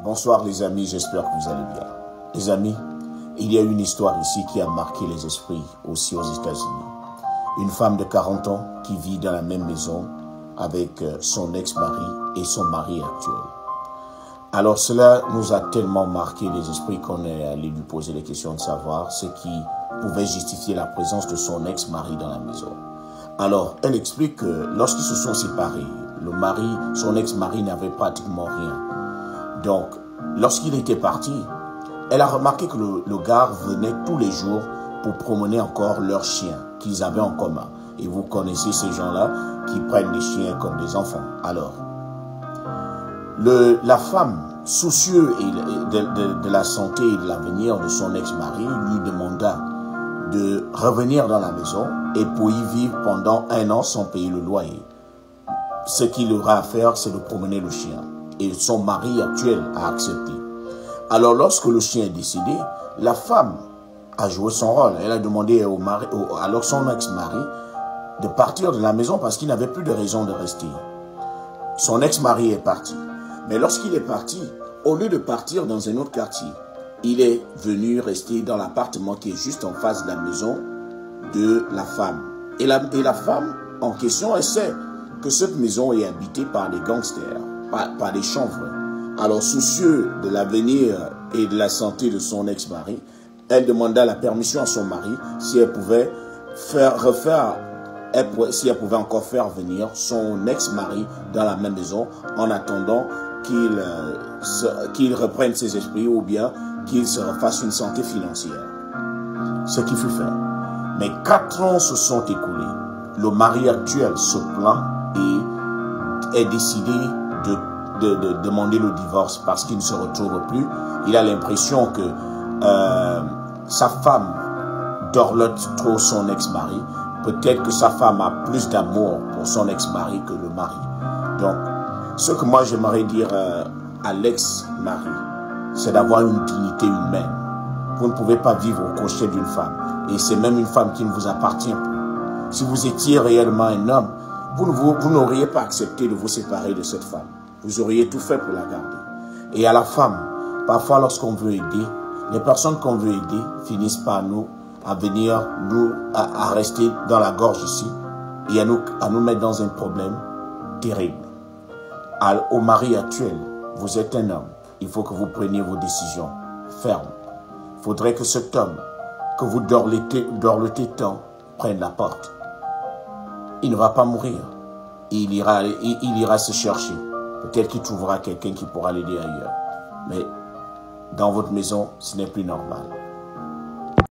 Bonsoir les amis, j'espère que vous allez bien. Les amis, il y a une histoire ici qui a marqué les esprits aussi aux États-Unis. Une femme de 40 ans qui vit dans la même maison avec euh, son ex-mari et son mari actuel. Alors cela nous a tellement marqué les esprits qu'on est allé lui poser les questions de savoir ce qui pouvait justifier la présence de son ex-mari dans la maison. Alors, elle explique que lorsqu'ils se sont séparés, le mari, son ex-mari n'avait pratiquement rien. Donc, lorsqu'il était parti, elle a remarqué que le, gars venait tous les jours pour promener encore leurs chiens qu'ils avaient en commun. Et vous connaissez ces gens-là qui prennent les chiens comme des enfants. Alors, la femme, soucieuse de, de la santé et de l'avenir de son ex-mari, lui demanda de revenir dans la maison et pour y vivre pendant un an sans payer le loyer. Ce qu'il aura à faire, c'est de promener le chien. Son mari actuel a accepté. Alors lorsque le chien est décédé, la femme a joué son rôle. Elle a demandé au mari, alors son ex-mari de partir de la maison parce qu'il n'avait plus de raison de rester. Son ex-mari est parti. Mais lorsqu'il est parti, au lieu de partir dans un autre quartier, il est venu rester dans l'appartement qui est juste en face de la maison de la femme. Et la, et la femme en question, elle sait que cette maison est habitée par des gangsters, par, des chanvres. Alors, soucieux de l'avenir et de la santé de son ex-mari, elle demanda la permission à son mari si elle pouvait faire, refaire, si elle pouvait encore faire venir son ex-mari dans la même maison en attendant euh, qu'il reprenne ses esprits ou bien qu'il se refasse une santé financière. Ce qui fut fait. Mais quatre ans se sont écoulés. Le mari actuel se plaint et est décidé de, de, demander le divorce parce qu'il ne se retrouve plus. Il a l'impression que euh, sa femme dorlote trop son ex-mari. Peut-être que sa femme a plus d'amour pour son ex-mari que le mari. Donc, ce que moi j'aimerais dire euh, à l'ex-mari, c'est d'avoir une dignité humaine. Vous ne pouvez pas vivre au crochet d'une femme. Et c'est même une femme qui ne vous appartient plus. Si vous étiez réellement un homme, vous, n'auriez pas accepté de vous séparer de cette femme. Vous auriez tout fait pour la garder. Et à la femme, parfois lorsqu'on veut aider, les personnes qu'on veut aider finissent par nous, à venir nous, à, rester dans la gorge ici et à nous, à nous mettre dans un problème terrible. au mari actuel, vous êtes un homme il faut que vous preniez vos décisions fermes. Il faudrait que cet homme que vous dorlotez tant prenne la porte. Il ne va pas mourir. Il ira, il, ira se chercher. Peut-être qu'il trouvera quelqu'un qui pourra l'aider ailleurs. Mais dans votre maison, ce n'est plus normal.